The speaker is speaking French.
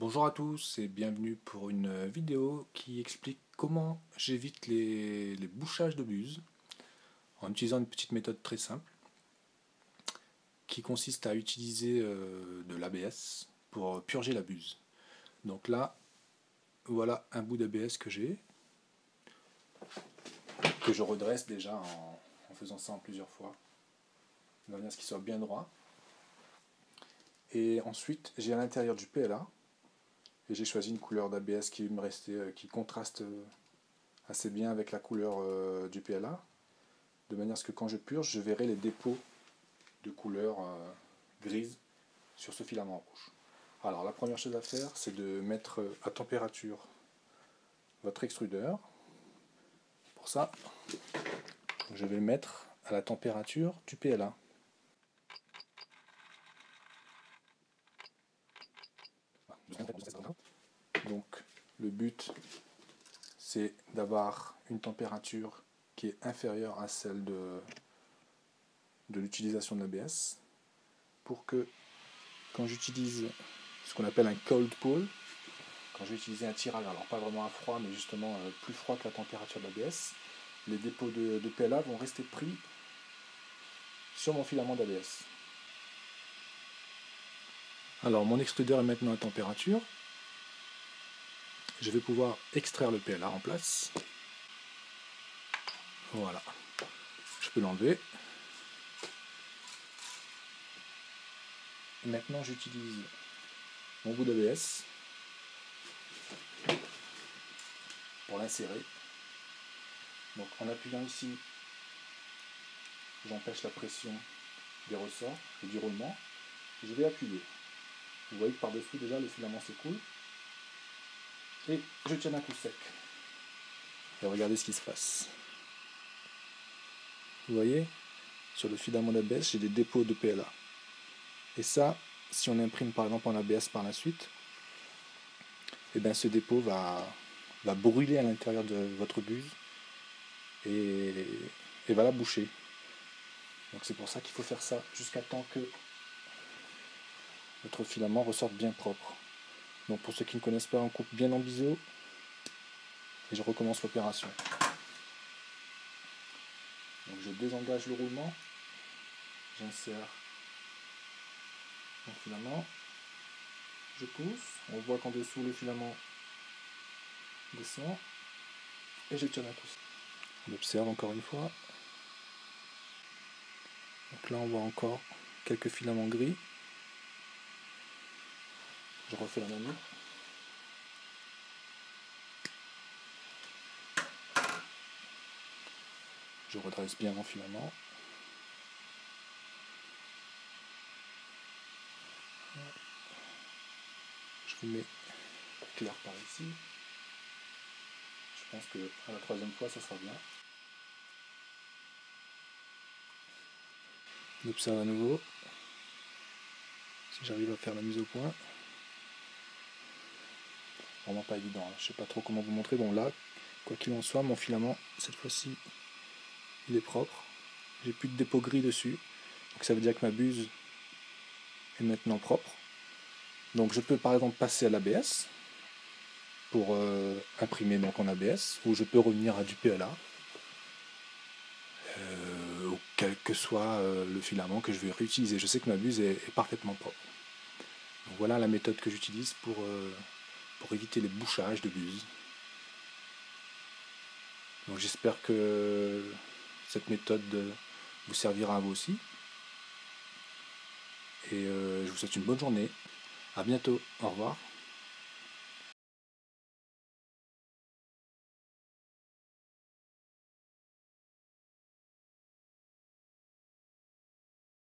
Bonjour à tous et bienvenue pour une vidéo qui explique comment j'évite les, bouchages de buse en utilisant une petite méthode très simple qui consiste à utiliser euh, de l'ABS pour purger la buse. Donc là, voilà un bout d'ABS que j'ai, que je redresse déjà en, faisant ça plusieurs fois, de manière à ce qu'il soit bien droit. Et ensuite, j'ai à l'intérieur du PLA, et j'ai choisi une couleur d'ABS qui me restait, euh, qui contraste euh, assez bien avec la couleur euh, du PLA, de manière à ce que quand je purge, je verrai les dépôts de couleur grise sur ce filament rouge. Alors la première chose à faire, c'est de mettre à température votre extrudeur. Pour ça, je vais le mettre à la température du PLA. Donc le but c'est d'avoir une température qui est inférieure à celle de, l'utilisation de l'ABS pour que quand j'utilise ce qu'on appelle un cold pull, quand je vais utiliser un tirage, alors pas vraiment à froid mais justement euh, plus froid que la température de l'ABS, les dépôts de, de PLA vont rester pris sur mon filament d'ABS. Alors mon extrudeur est maintenant à température. Je vais pouvoir extraire le PLA en place. Voilà. Je peux l'enlever. Maintenant j'utilise mon bout d'ABS pour l'insérer. Donc en appuyant ici, j'empêche la pression des ressorts et du roulement. Je vais appuyer. Vous voyez que par-dessous déjà le filament s'écoule. Et je tiens un coup sec. Et regardez ce qui se passe. Vous voyez Sur le filament d'ABS, j'ai des dépôts de PLA. Et ça, si on imprime par exemple en ABS par la suite, et eh bien ce dépôt va, va brûler à l'intérieur de votre buse et, et va la boucher. Donc c'est pour ça qu'il faut faire ça jusqu'à temps que votre filament ressorte bien propre. Donc pour ceux qui ne connaissent pas, on coupe bien en biseau et je recommence l'opération. Donc je désengage le roulement, j'insère mon filament, je pousse, on voit qu'en dessous le filament descend et je tiens à pousse. On observe encore une fois. Donc là on voit encore quelques filaments gris. Je refais la manip. Je redresse bien mon filament. Je vous mets clair par ici. Je pense que à la troisième fois, ça sera bien. On observe à nouveau. Si j'arrive à faire la mise au point pas évident. Hein. Je sais pas trop comment vous montrer. Bon là, quoi qu'il en soit, mon filament, cette fois-ci, il est propre. J'ai plus de dépôt gris dessus. Donc ça veut dire que ma buse est maintenant propre. Donc je peux par exemple passer à l'ABS pour euh, imprimer donc en ABS, ou je peux revenir à du PLA, euh, quel que soit euh, le filament que je vais réutiliser. Je sais que ma buse est, parfaitement propre. Voilà la méthode que j'utilise pour pour éviter les bouchages de buse. Donc j'espère que cette méthode vous servira à vous aussi. Et euh, je vous souhaite une bonne journée. A bientôt. Au revoir.